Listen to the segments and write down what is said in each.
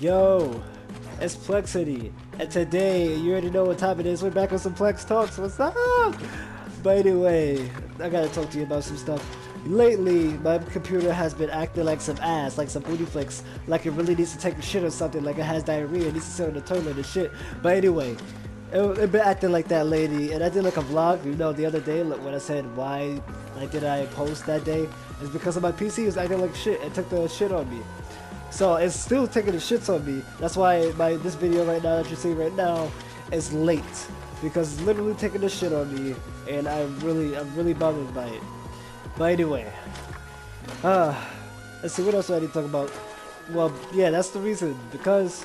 Yo, it's Plexity, and today, you already know what time it is, we're back with some Plex Talks, what's up? But anyway, I gotta talk to you about some stuff. Lately, my computer has been acting like some ass, like some booty flicks, like it really needs to take a shit or something, like it has diarrhea, it needs to sit on the toilet and shit. But anyway, it, it been acting like that lady, and I did like a vlog, you know, the other day, like, when I said why like did I post that day, it's because of my PC was acting like shit, it took the shit on me. So it's still taking the shits on me. That's why my this video right now that you're seeing right now is late because it's literally taking the shit on me, and I'm really I'm really bothered by it. But anyway, uh, let's see what else do I need to talk about. Well, yeah, that's the reason because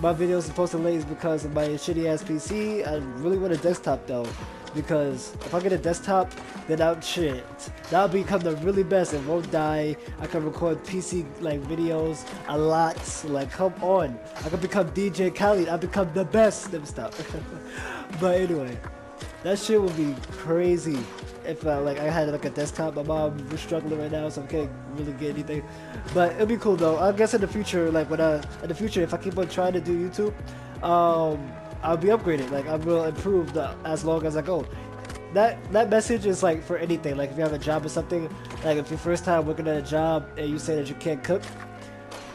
my videos are posted late is because of my shitty ass PC. I really want a desktop though because if I get a desktop, then I'm shit. That'll become the really best. It won't die. I can record PC like videos a lot. Like come on, I can become DJ Khaled. I become the best. Me stop. but anyway, that shit would be crazy if uh, like I had like a desktop. My mom was struggling right now, so I can't really get anything. But it'll be cool though. I guess in the future, like when I in the future, if I keep on trying to do YouTube, um, I'll be upgraded. Like I will improve the, as long as I go. That that message is like for anything. Like if you have a job or something. Like if your first time working at a job and you say that you can't cook,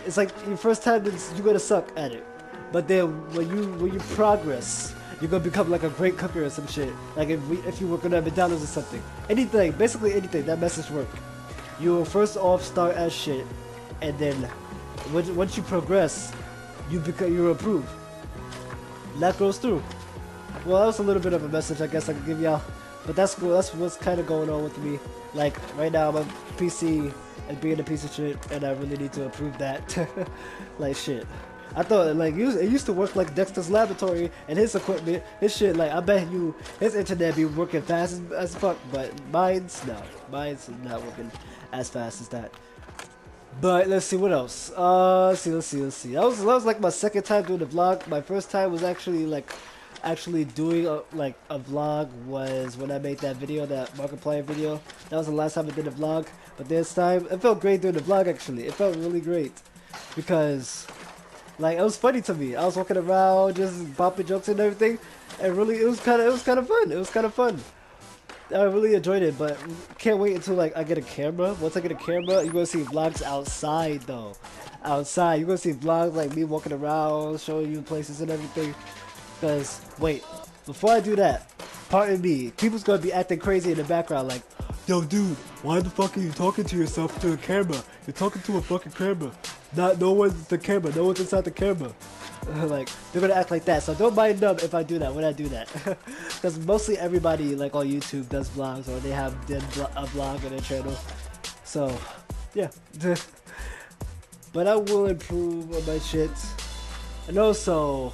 it's like your first time you're gonna suck at it. But then when you when you progress, you're gonna become like a great cooker or some shit. Like if we, if you work at McDonald's or something. Anything, basically anything. That message work. You will first off start as shit, and then once you progress, you become you improve that goes through. Well, that was a little bit of a message I guess I could give y'all. But that's cool. That's what's kind of going on with me. Like, right now, my PC and being a piece of shit, and I really need to improve that. like, shit. I thought, like, it used to work like Dexter's Laboratory and his equipment, his shit, like, I bet you, his internet be working fast as, as fuck, but mine's, no. Mine's not working as fast as that. But let's see what else. Uh, let's see, let's see, let's see. That was that was like my second time doing the vlog. My first time was actually like actually doing a, like a vlog was when I made that video, that Markiplier video. That was the last time I did a vlog. But this time, it felt great doing the vlog actually. It felt really great because like it was funny to me. I was walking around just popping jokes and everything, and really it was kind of it was kind of fun. It was kind of fun. I really enjoyed it, but can't wait until like I get a camera. Once I get a camera, you're gonna see vlogs outside though. Outside, you're gonna see vlogs like me walking around, showing you places and everything. Cause wait, before I do that, pardon me, people's gonna be acting crazy in the background like, Yo dude, why the fuck are you talking to yourself to a camera? You're talking to a fucking camera. Not no one's the camera, no one's inside the camera. like they're gonna act like that. So don't mind them if I do that when I do that, because mostly everybody like on YouTube does vlogs or they have a vlog on their channel. So yeah, but I will improve on my shit, and also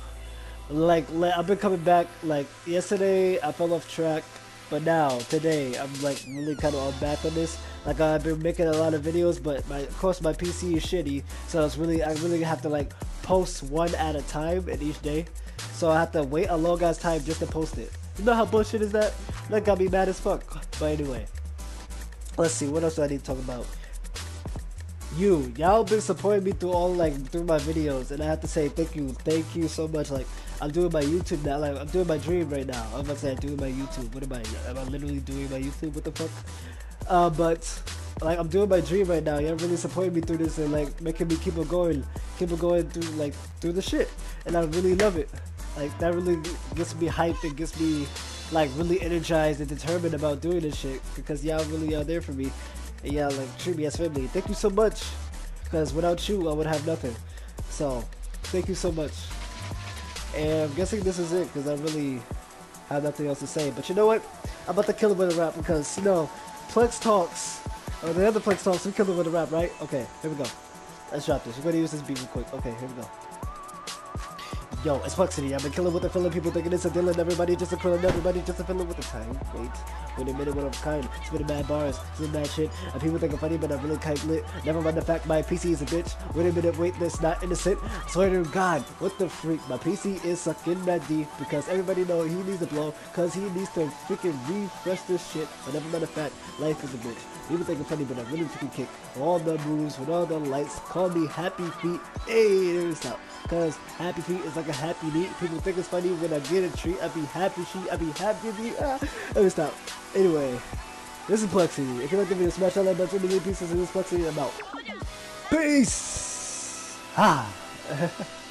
like I've been coming back. Like yesterday, I fell off track. But now, today, I'm like really kind of on back on this. Like I've been making a lot of videos, but my, of course my PC is shitty, so it's really I really have to like post one at a time in each day. So I have to wait a long ass time just to post it. You know how bullshit is that? That got me mad as fuck. But anyway, let's see. What else do I need to talk about? You, y'all been supporting me through all like through my videos, and I have to say thank you, thank you so much. Like I'm doing my YouTube now. Like I'm doing my dream right now. I'm to say I'm doing my YouTube. What am I? Am I literally doing my YouTube? What the fuck? Uh, but like I'm doing my dream right now. You're really supporting me through this and like making me keep on going, keep on going through like through the shit, and I really love it. Like that really gets me hyped and gets me like really energized and determined about doing this shit because y'all really are there for me and y'all like treat me as family. Thank you so much because without you I would have nothing. So thank you so much. And I'm guessing this is it because I really have nothing else to say. But you know what? I'm about to kill it with a rap because you know Plex Talks Oh, the other Plex Talks, we kill it with a rap, right? Okay, here we go. Let's drop this. We're gonna use this beat real quick. Okay, here we go. Yo, it's Plexity. I've been killing with the feeling. People thinking it's a Dylan. Everybody just a killing. Everybody just a feeling with the time. Wait, wait a minute. What I'm kind. Spitting mad bars. Spitting mad shit. And people think I'm funny, but I'm really kite lit. Never mind the fact my PC is a bitch. Wait a minute. Wait, that's not innocent. Swear to God. What the freak? My PC is sucking mad deep because everybody know he needs a blow because he needs to freaking refresh this shit. But never mind the fact life is a bitch. People think I'm funny, but I'm really freaking kick. All the moves with all the lights. Call me Happy Feet. Hey, there's out. Cause Happy Feet is like a happy meat. People think it's funny when I get a treat. I be happy sheet. I be happy meat. Ah, let me stop. Anyway, this is Plexity. If you like the video, smash that like button, million pieces of this Plexity. I'm out. Peace. Ah.